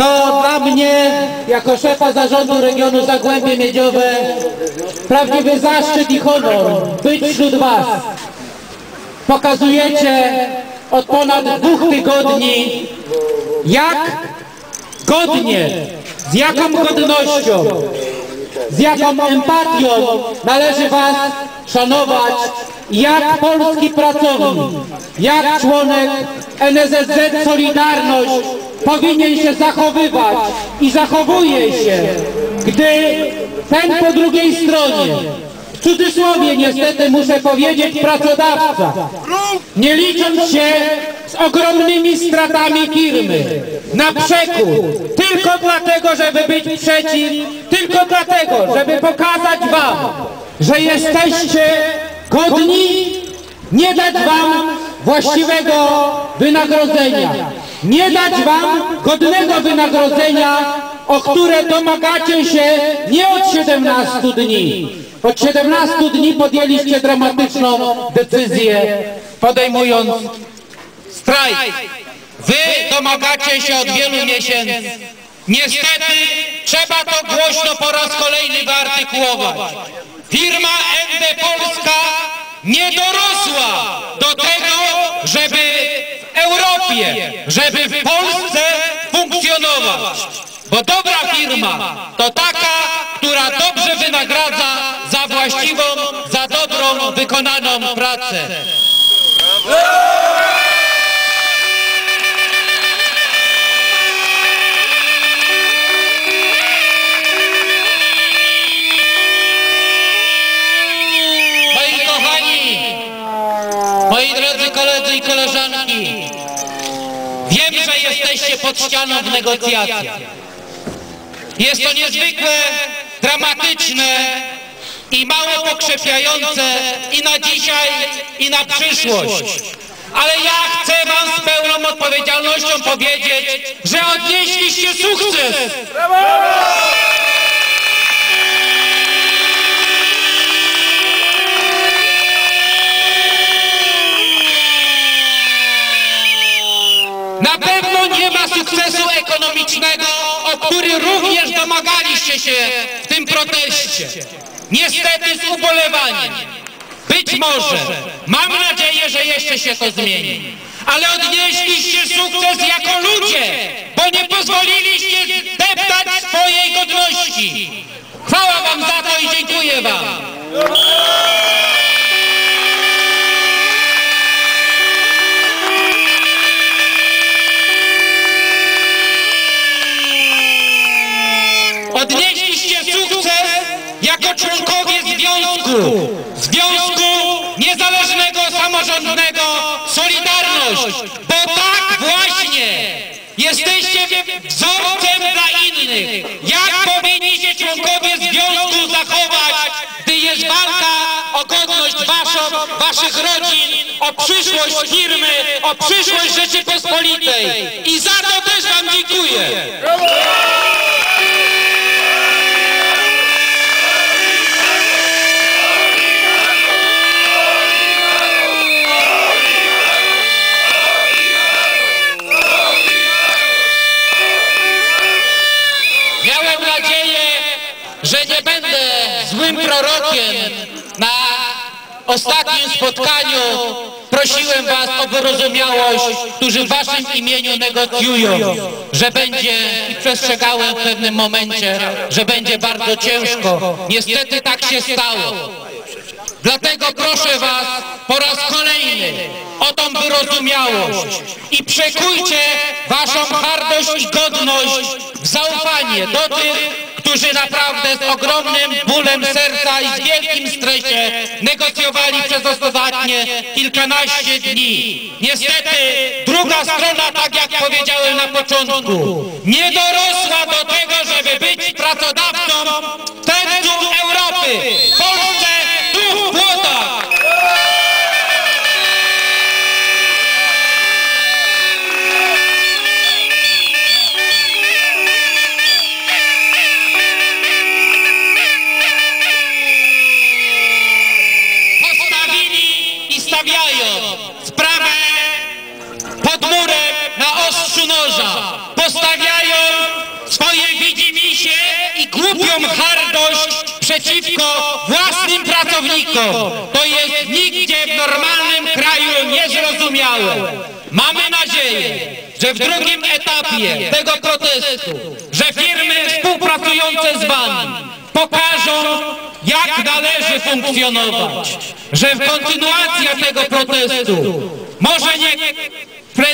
To dla mnie, jako szefa zarządu regionu Zagłębie Miedziowe, prawdziwy zaszczyt i honor być wśród Was. Pokazujecie od ponad dwóch tygodni, jak godnie, z jaką godnością, z jaką empatią należy Was szanować, jak polski pracownik, jak członek NSZZ Solidarność powinien się zachowywać i zachowuje się, gdy ten po drugiej stronie, w cudzysłowie niestety muszę powiedzieć pracodawca, nie licząc się z ogromnymi stratami firmy, na przekór, tylko dlatego, żeby być przeciw, tylko dlatego, żeby pokazać wam, że jesteście godni, nie dać wam właściwego wynagrodzenia, nie dać wam godnego wynagrodzenia, o które domagacie się nie od 17 dni. Od 17 dni podjęliście dramatyczną decyzję, podejmując strajk. Wy domagacie się od wielu miesięcy. Niestety trzeba to głośno po raz kolejny wyartykułować. Firma ND Polska nie dorosła do tego, żeby w Europie, żeby w Polsce funkcjonować. Bo dobra firma to taka, która dobrze wynagradza za właściwą, za dobrą wykonaną pracę. Pod ścianą w negocjacjach. Jest to niezwykle dramatyczne i mało pokrzepiające i na dzisiaj, i na przyszłość. Ale ja chcę wam z pełną odpowiedzialnością powiedzieć, że odnieśliście sukces. Na pewno nie ma sukcesu ekonomicznego, o który również domagaliście się w tym proteście. Niestety z ubolewaniem. Być może, mam nadzieję, że jeszcze się to zmieni. Ale odnieśliście sukces jako ludzie, bo nie pozwoliliście deptać swojej godności. Chwała wam za to i dziękuję wam. Odnieśliście sukces jako członkowie związku, związku niezależnego, samorządnego Solidarność, bo tak właśnie jesteście wzorcem dla innych. Jak powinni się członkowie związku zachować, gdy jest walka o godność waszą, waszych rodzin, o przyszłość firmy, o przyszłość Rzeczypospolitej. I za to też wam dziękuję. Złym prorokiem. Na ostatnim spotkaniu prosiłem Was o wyrozumiałość, którzy w Waszym imieniu negocjują, że będzie, i przestrzegałem w pewnym momencie, że będzie bardzo ciężko. Niestety tak się stało. Dlatego proszę Was po raz kolejny o tą wyrozumiałość i przekujcie Waszą hardość i godność w zaufanie do tych, którzy naprawdę z ogromnym bólem serca i z wielkim stresie negocjowali przez ostatnie kilkanaście dni. Niestety druga strona, tak jak powiedziałem na początku, nie dorosła do tego, żeby być pracodawcą przeciwko własnym pracownikom. To jest nigdzie w normalnym kraju niezrozumiałe. Mamy nadzieję, że w drugim etapie tego protestu, że firmy współpracujące z Wami pokażą, jak należy funkcjonować, że kontynuacja tego protestu, może nie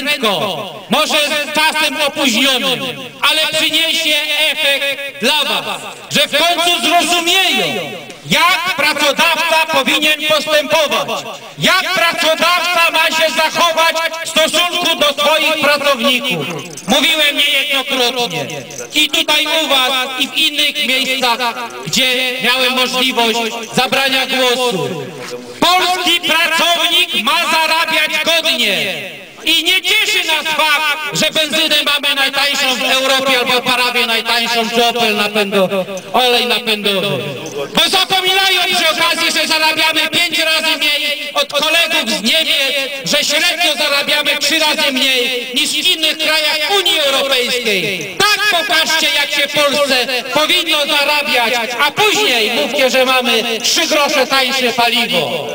prędko, może z czasem opóźnionym, ale przyniesie efekt dla Was, że w końcu zrozumieją, jak pracodawca powinien postępować, jak pracodawca ma się zachować w stosunku do swoich pracowników. Mówiłem niejednokrotnie i tutaj u Was i w innych miejscach, gdzie miałem możliwość zabrania głosu. Polski pracownik ma zarabiać godnie. I nie cieszy nas fakt, że benzynę mamy najtańszą w Europie albo parabię najtańszą czy Opel napędowy, olej napędowy. Bo zapominają przy okazji, że zarabiamy pięć razy mniej od kolegów z Niemiec, że średnio zarabiamy trzy razy mniej niż w innych krajach Unii Europejskiej. Tak pokażcie, jak się Polsce powinno zarabiać, a później mówcie, że mamy trzy grosze tańsze paliwo.